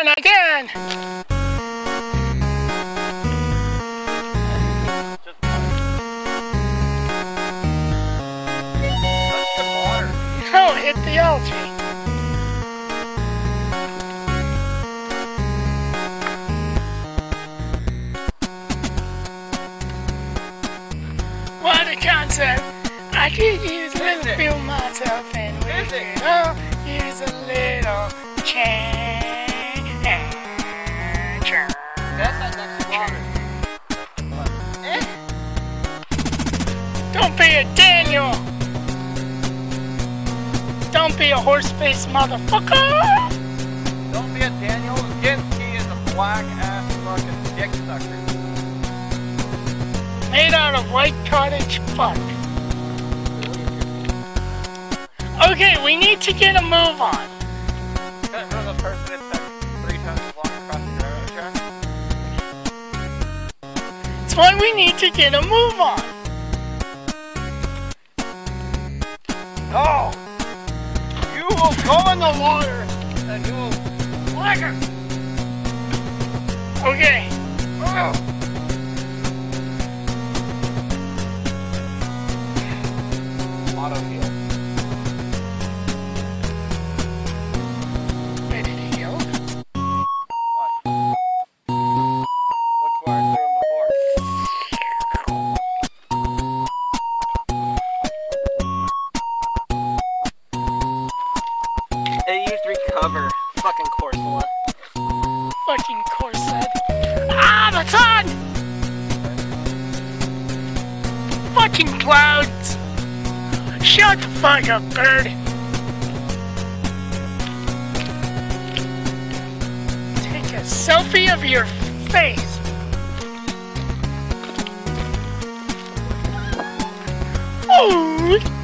And again! No, hit the algae. What a concept! I could use a little feel myself and we could all Don't be a Daniel! Don't be a horse-faced motherfucker! Don't be a Daniel. Ginsky is a black ass fucking dick sucker. Made out of white cottage fuck. Okay, we need to get a move on. Why we need to get a move on. No! You will go in the water and you will flag her. Okay, Oh. Auto heal. ready to heal. Look It used recover. Fucking Corsola. Fucking corset. Ah, my son! Fucking clouds! Shut the fuck up, bird! Take a selfie of your face! Ooh!